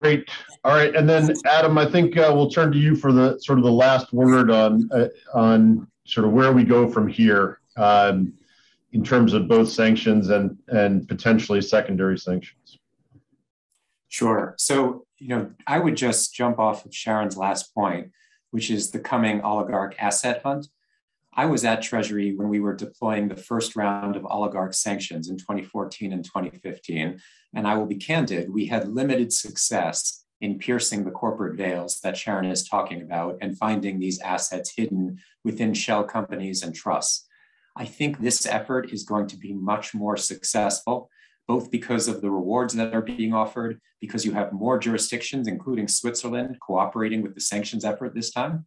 Great. All right, and then Adam, I think uh, we'll turn to you for the sort of the last word on uh, on sort of where we go from here. Um, in terms of both sanctions and, and potentially secondary sanctions? Sure. So, you know, I would just jump off of Sharon's last point, which is the coming oligarch asset hunt. I was at Treasury when we were deploying the first round of oligarch sanctions in 2014 and 2015. And I will be candid, we had limited success in piercing the corporate veils that Sharon is talking about and finding these assets hidden within shell companies and trusts. I think this effort is going to be much more successful, both because of the rewards that are being offered, because you have more jurisdictions, including Switzerland, cooperating with the sanctions effort this time,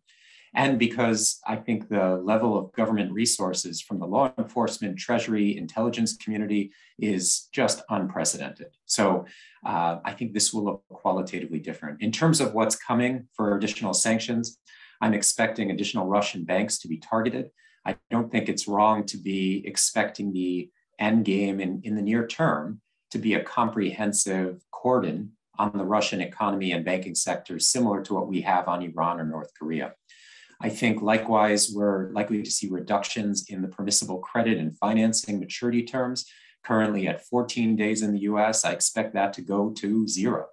and because I think the level of government resources from the law enforcement, treasury, intelligence community is just unprecedented. So uh, I think this will look qualitatively different. In terms of what's coming for additional sanctions, I'm expecting additional Russian banks to be targeted. I don't think it's wrong to be expecting the end game in, in the near term to be a comprehensive cordon on the Russian economy and banking sector, similar to what we have on Iran or North Korea. I think likewise, we're likely to see reductions in the permissible credit and financing maturity terms, currently at 14 days in the US. I expect that to go to zero.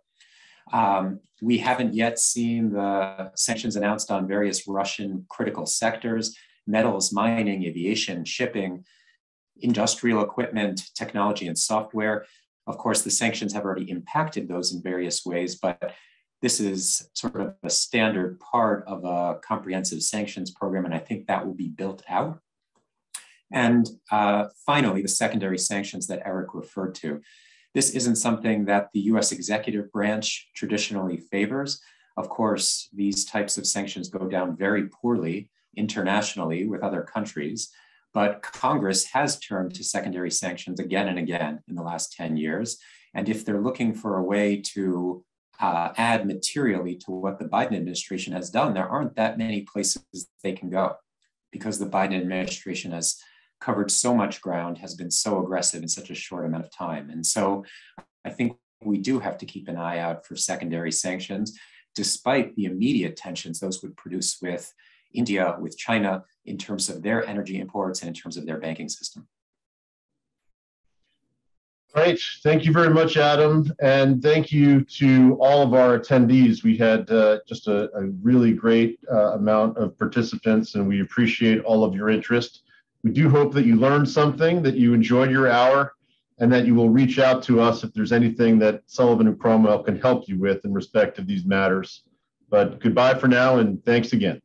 Um, we haven't yet seen the sanctions announced on various Russian critical sectors metals, mining, aviation, shipping, industrial equipment, technology, and software. Of course, the sanctions have already impacted those in various ways, but this is sort of a standard part of a comprehensive sanctions program, and I think that will be built out. And uh, finally, the secondary sanctions that Eric referred to. This isn't something that the US executive branch traditionally favors. Of course, these types of sanctions go down very poorly internationally with other countries. But Congress has turned to secondary sanctions again and again in the last 10 years. And if they're looking for a way to uh, add materially to what the Biden administration has done, there aren't that many places they can go because the Biden administration has covered so much ground, has been so aggressive in such a short amount of time. And so I think we do have to keep an eye out for secondary sanctions, despite the immediate tensions those would produce with India, with China in terms of their energy imports and in terms of their banking system. Great. Thank you very much, Adam. And thank you to all of our attendees. We had uh, just a, a, really great uh, amount of participants, and we appreciate all of your interest. We do hope that you learned something, that you enjoyed your hour, and that you will reach out to us if there's anything that Sullivan and Cromwell can help you with in respect of these matters. But goodbye for now, and thanks again.